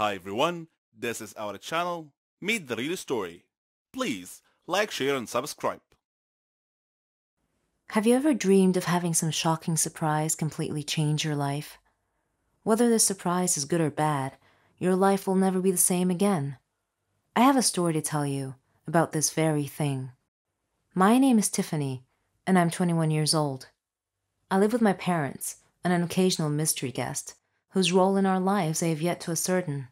Hi everyone, this is our channel, Meet the Real Story. Please like, share and subscribe. Have you ever dreamed of having some shocking surprise completely change your life? Whether the surprise is good or bad, your life will never be the same again. I have a story to tell you about this very thing. My name is Tiffany, and I'm 21 years old. I live with my parents and an occasional mystery guest whose role in our lives I have yet to ascertain.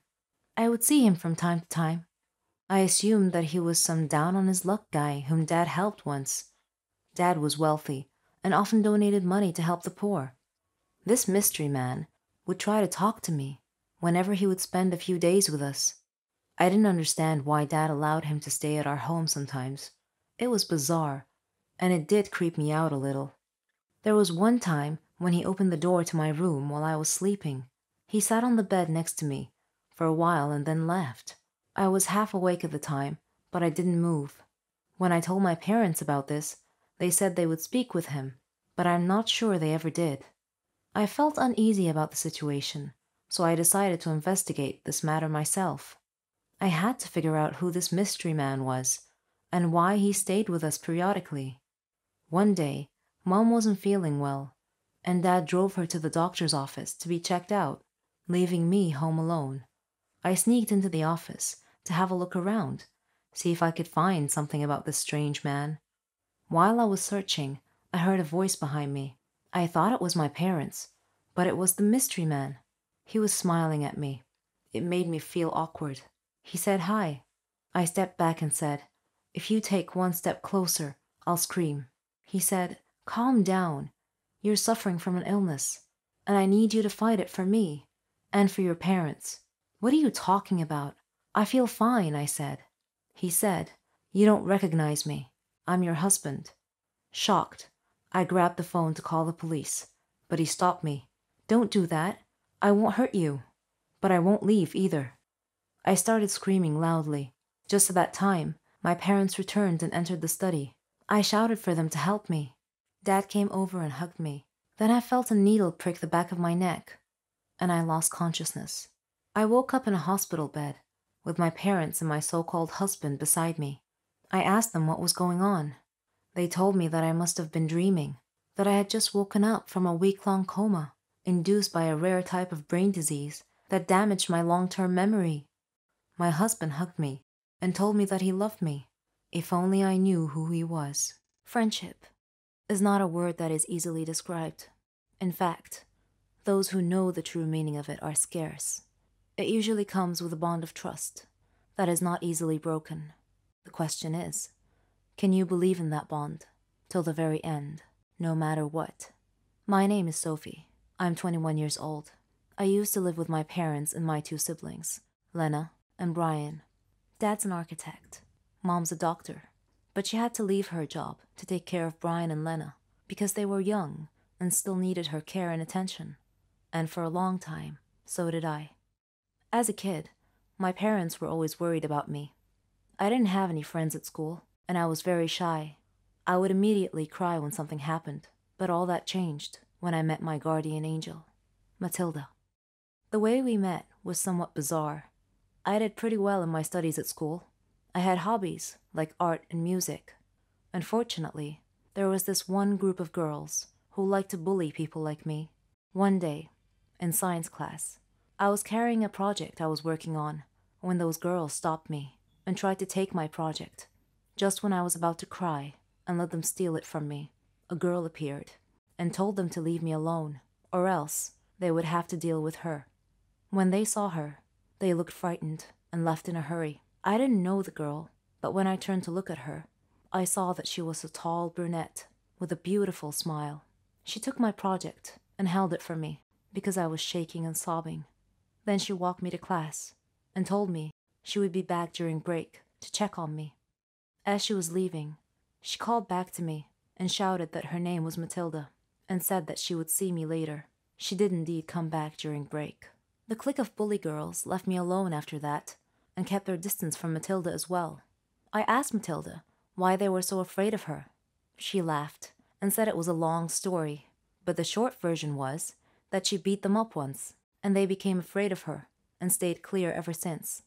I would see him from time to time. I assumed that he was some down on his luck guy whom Dad helped once. Dad was wealthy and often donated money to help the poor. This mystery man would try to talk to me whenever he would spend a few days with us. I didn't understand why Dad allowed him to stay at our home sometimes. It was bizarre, and it did creep me out a little. There was one time when he opened the door to my room while I was sleeping. He sat on the bed next to me for a while and then left. I was half awake at the time, but I didn't move. When I told my parents about this, they said they would speak with him, but I'm not sure they ever did. I felt uneasy about the situation, so I decided to investigate this matter myself. I had to figure out who this mystery man was and why he stayed with us periodically. One day, Mom wasn't feeling well, and Dad drove her to the doctor's office to be checked out, leaving me home alone. I sneaked into the office to have a look around, see if I could find something about this strange man. While I was searching, I heard a voice behind me. I thought it was my parents, but it was the mystery man. He was smiling at me. It made me feel awkward. He said hi. I stepped back and said, If you take one step closer, I'll scream. He said, Calm down. You're suffering from an illness, and I need you to fight it for me and for your parents. What are you talking about? I feel fine, I said. He said, You don't recognize me. I'm your husband. Shocked, I grabbed the phone to call the police, but he stopped me. Don't do that. I won't hurt you, but I won't leave either. I started screaming loudly. Just at that time, my parents returned and entered the study. I shouted for them to help me. Dad came over and hugged me. Then I felt a needle prick the back of my neck, and I lost consciousness. I woke up in a hospital bed with my parents and my so called husband beside me. I asked them what was going on. They told me that I must have been dreaming, that I had just woken up from a week long coma induced by a rare type of brain disease that damaged my long term memory. My husband hugged me and told me that he loved me, if only I knew who he was. Friendship is not a word that is easily described. In fact, those who know the true meaning of it are scarce. It usually comes with a bond of trust that is not easily broken. The question is can you believe in that bond till the very end, no matter what? My name is Sophie. I'm 21 years old. I used to live with my parents and my two siblings, Lena and Brian. Dad's an architect. Mom's a doctor. But she had to leave her job to take care of Brian and Lena because they were young and still needed her care and attention. And for a long time, so did I. As a kid, my parents were always worried about me. I didn't have any friends at school, and I was very shy. I would immediately cry when something happened, but all that changed when I met my guardian angel, Matilda. The way we met was somewhat bizarre. I did pretty well in my studies at school. I had hobbies like art and music. Unfortunately, there was this one group of girls who liked to bully people like me. One day, in science class, I was carrying a project I was working on when those girls stopped me and tried to take my project. Just when I was about to cry and let them steal it from me, a girl appeared and told them to leave me alone, or else they would have to deal with her. When they saw her, they looked frightened and left in a hurry. I didn't know the girl, but when I turned to look at her, I saw that she was a tall brunette with a beautiful smile. She took my project and held it for me because I was shaking and sobbing. Then she walked me to class and told me she would be back during break to check on me. As she was leaving, she called back to me and shouted that her name was Matilda and said that she would see me later. She did indeed come back during break. The clique of bully girls left me alone after that and kept their distance from Matilda as well. I asked Matilda why they were so afraid of her. She laughed and said it was a long story, but the short version was that she beat them up once and they became afraid of her and stayed clear ever since.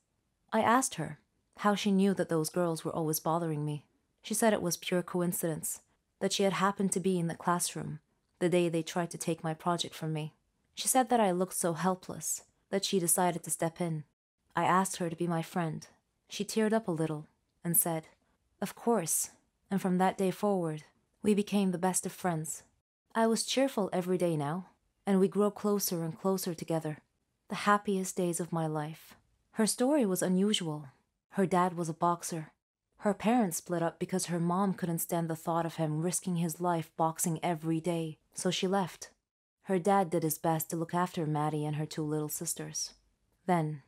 I asked her how she knew that those girls were always bothering me. She said it was pure coincidence, that she had happened to be in the classroom the day they tried to take my project from me. She said that I looked so helpless that she decided to step in. I asked her to be my friend. She teared up a little and said, Of course. And from that day forward, we became the best of friends. I was cheerful every day now, and we grew closer and closer together. The happiest days of my life. Her story was unusual. Her dad was a boxer. Her parents split up because her mom couldn't stand the thought of him risking his life boxing every day, so she left. Her dad did his best to look after Maddie and her two little sisters. Then,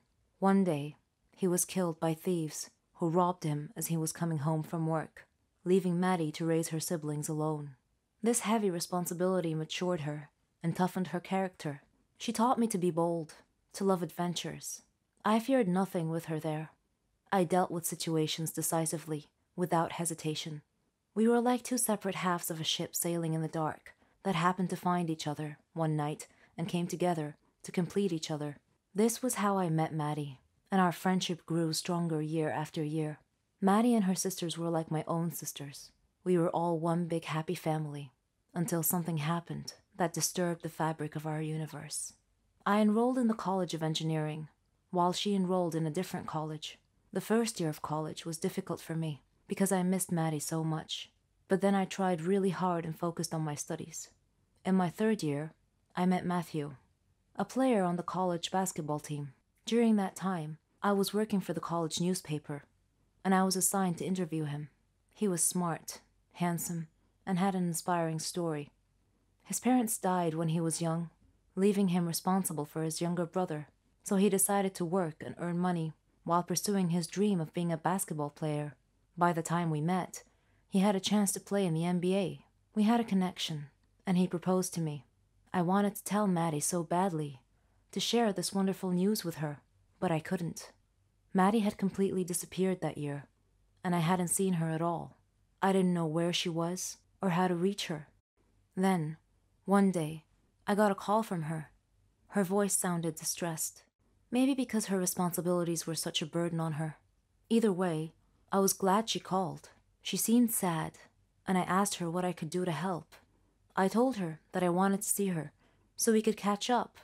one day, he was killed by thieves who robbed him as he was coming home from work, leaving Maddie to raise her siblings alone. This heavy responsibility matured her and toughened her character. She taught me to be bold, to love adventures. I feared nothing with her there. I dealt with situations decisively, without hesitation. We were like two separate halves of a ship sailing in the dark that happened to find each other one night and came together to complete each other. This was how I met Maddie, and our friendship grew stronger year after year. Maddie and her sisters were like my own sisters. We were all one big happy family until something happened that disturbed the fabric of our universe. I enrolled in the College of Engineering, while she enrolled in a different college. The first year of college was difficult for me because I missed Maddie so much, but then I tried really hard and focused on my studies. In my third year, I met Matthew, a player on the college basketball team. During that time, I was working for the college newspaper, and I was assigned to interview him. He was smart, handsome, and had an inspiring story. His parents died when he was young, leaving him responsible for his younger brother, so he decided to work and earn money while pursuing his dream of being a basketball player. By the time we met, he had a chance to play in the NBA. We had a connection, and he proposed to me. I wanted to tell Maddie so badly, to share this wonderful news with her, but I couldn't. Maddie had completely disappeared that year, and I hadn't seen her at all. I didn't know where she was or how to reach her. Then, one day, I got a call from her. Her voice sounded distressed, maybe because her responsibilities were such a burden on her. Either way, I was glad she called. She seemed sad, and I asked her what I could do to help. I told her that I wanted to see her so we could catch up.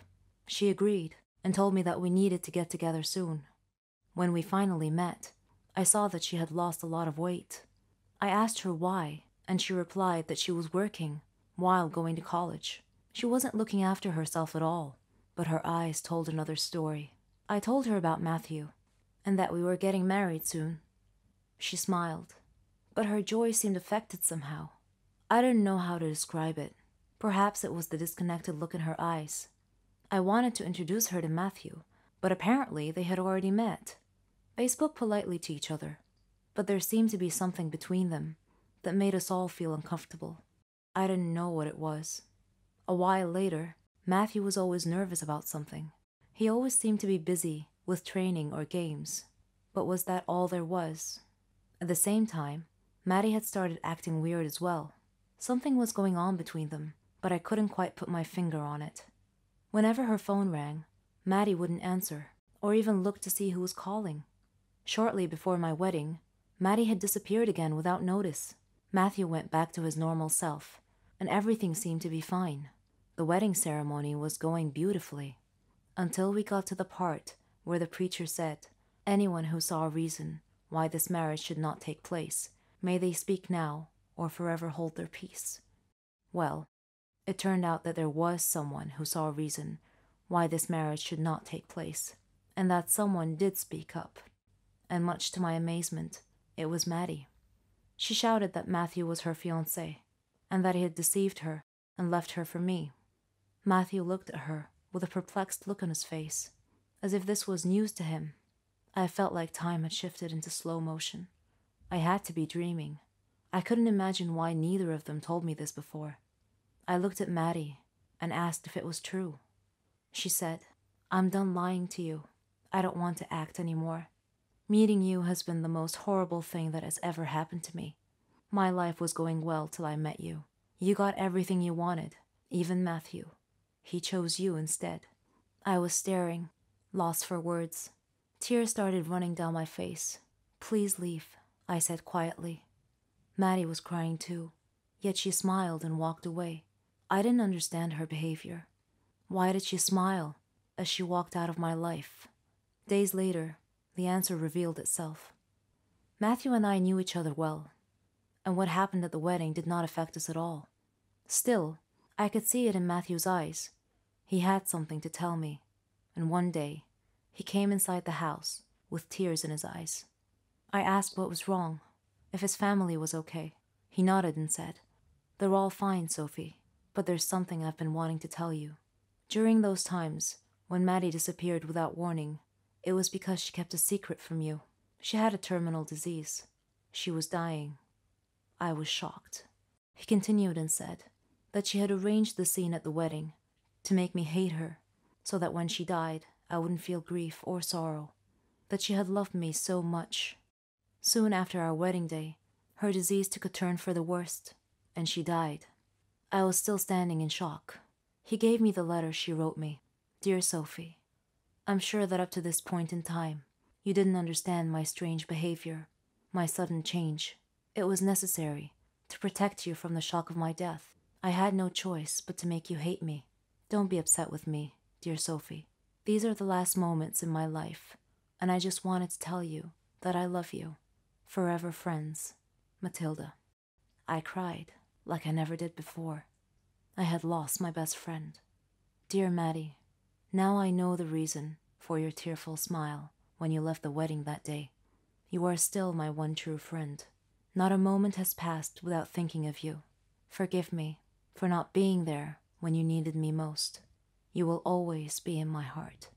She agreed and told me that we needed to get together soon. When we finally met, I saw that she had lost a lot of weight. I asked her why, and she replied that she was working while going to college. She wasn't looking after herself at all, but her eyes told another story. I told her about Matthew and that we were getting married soon. She smiled, but her joy seemed affected somehow. I didn't know how to describe it. Perhaps it was the disconnected look in her eyes. I wanted to introduce her to Matthew, but apparently they had already met. They spoke politely to each other, but there seemed to be something between them that made us all feel uncomfortable. I didn't know what it was. A while later, Matthew was always nervous about something. He always seemed to be busy with training or games. But was that all there was? At the same time, Maddie had started acting weird as well. Something was going on between them, but I couldn't quite put my finger on it. Whenever her phone rang, Maddie wouldn't answer, or even look to see who was calling. Shortly before my wedding, Maddie had disappeared again without notice. Matthew went back to his normal self, and everything seemed to be fine. The wedding ceremony was going beautifully, until we got to the part where the preacher said, Anyone who saw a reason why this marriage should not take place, may they speak now or forever hold their peace. Well, it turned out that there was someone who saw a reason why this marriage should not take place, and that someone did speak up. And much to my amazement, it was Maddie. She shouted that Matthew was her fiance, and that he had deceived her and left her for me. Matthew looked at her with a perplexed look on his face, as if this was news to him. I felt like time had shifted into slow motion. I had to be dreaming. I couldn't imagine why neither of them told me this before. I looked at Maddie and asked if it was true. She said, I'm done lying to you. I don't want to act anymore. Meeting you has been the most horrible thing that has ever happened to me. My life was going well till I met you. You got everything you wanted, even Matthew. He chose you instead. I was staring lost for words. Tears started running down my face. Please leave, I said quietly. Maddie was crying too, yet she smiled and walked away. I didn't understand her behavior. Why did she smile as she walked out of my life? Days later, the answer revealed itself. Matthew and I knew each other well, and what happened at the wedding did not affect us at all. Still, I could see it in Matthew's eyes. He had something to tell me, and one day he came inside the house with tears in his eyes. I asked what was wrong, if his family was okay. He nodded and said, They're all fine, Sophie, but there's something I've been wanting to tell you. During those times, when Maddie disappeared without warning, it was because she kept a secret from you. She had a terminal disease. She was dying. I was shocked. He continued and said that she had arranged the scene at the wedding to make me hate her, so that when she died, I wouldn't feel grief or sorrow. That she had loved me so much. Soon after our wedding day, her disease took a turn for the worst, and she died. I was still standing in shock. He gave me the letter she wrote me Dear Sophie, I'm sure that up to this point in time, you didn't understand my strange behavior, my sudden change. It was necessary to protect you from the shock of my death. I had no choice but to make you hate me. Don't be upset with me, dear Sophie. These are the last moments in my life, and I just wanted to tell you that I love you. Forever friends, Matilda. I cried like I never did before. I had lost my best friend. Dear Maddie, now I know the reason for your tearful smile when you left the wedding that day. You are still my one true friend. Not a moment has passed without thinking of you. Forgive me for not being there when you needed me most. You will always be in my heart.